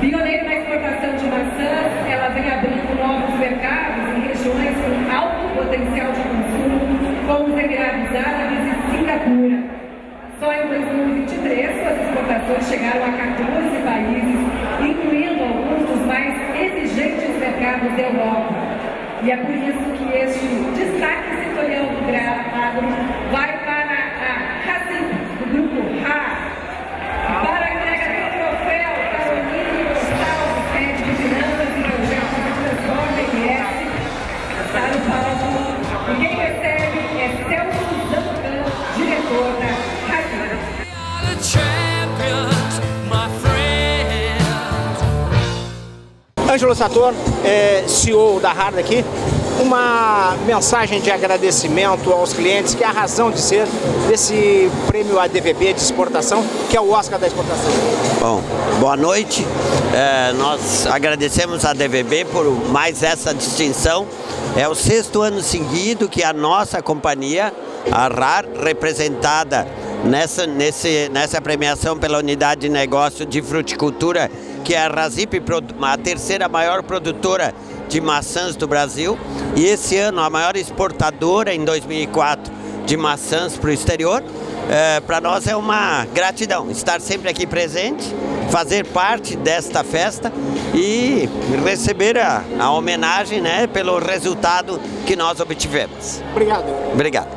Pioneira na exportação de maçãs, ela vem abrindo novos mercados em regiões com alto potencial de consumo, como os Emirados Árabes e Singapura. Só em 2023, suas exportações chegaram a 14 países, incluindo alguns dos mais exigentes mercados da Europa. E é por isso que este destaque Ângelo Sator, é, CEO da Hard aqui, uma mensagem de agradecimento aos clientes, que é a razão de ser desse prêmio ADVB de exportação, que é o Oscar da exportação. Bom, boa noite. É, nós agradecemos a ADVB por mais essa distinção. É o sexto ano seguido que a nossa companhia, a RAR, representada nessa, nesse, nessa premiação pela unidade de negócio de fruticultura, que é a Razip, a terceira maior produtora de maçãs do Brasil, e esse ano a maior exportadora em 2004 de maçãs para o exterior. É, para nós é uma gratidão estar sempre aqui presente, fazer parte desta festa e receber a, a homenagem né, pelo resultado que nós obtivemos. Obrigado. Obrigado.